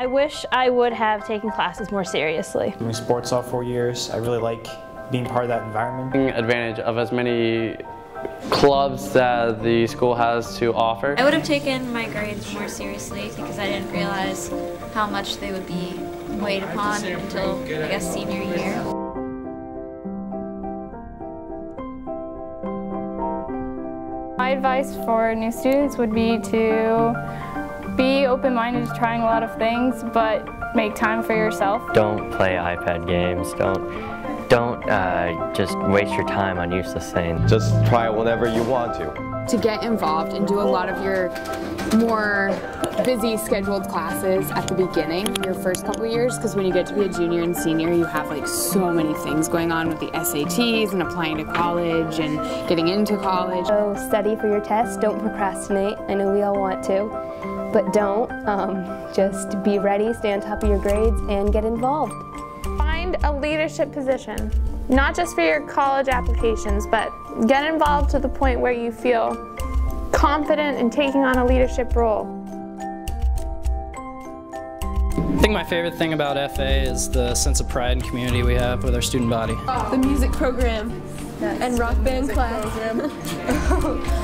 I wish I would have taken classes more seriously. Doing sports all four years, I really like being part of that environment. Taking advantage of as many clubs that the school has to offer. I would have taken my grades more seriously because I didn't realize how much they would be weighed upon until, I guess, senior year. My advice for new students would be to be open-minded to trying a lot of things, but make time for yourself. Don't play iPad games. Don't don't uh, just waste your time on useless things. Just try whatever you want to. To get involved and do a lot of your more busy scheduled classes at the beginning, your first couple years, because when you get to be a junior and senior, you have like so many things going on with the SATs and applying to college and getting into college. So study for your test, don't procrastinate. I know we all want to, but don't. Um, just be ready, stay on top of your grades, and get involved. Find a leadership position, not just for your college applications, but get involved to the point where you feel confident in taking on a leadership role. I think my favorite thing about FA is the sense of pride and community we have with our student body. The music program and rock band class.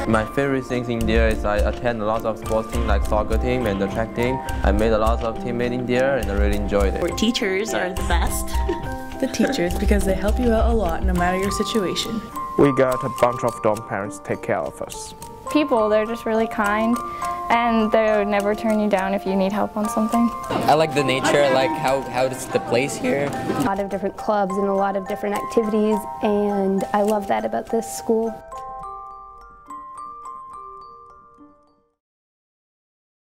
my favorite things in there is I attend a lot of sports teams like soccer team and the track team. I made a lot of teammates in there and I really enjoyed it. Our teachers are the best. the teachers because they help you out a lot no matter your situation. We got a bunch of dorm parents take care of us. People, they're just really kind and they would never turn you down if you need help on something. I like the nature, I like how, how it's the place here. A lot of different clubs and a lot of different activities and I love that about this school.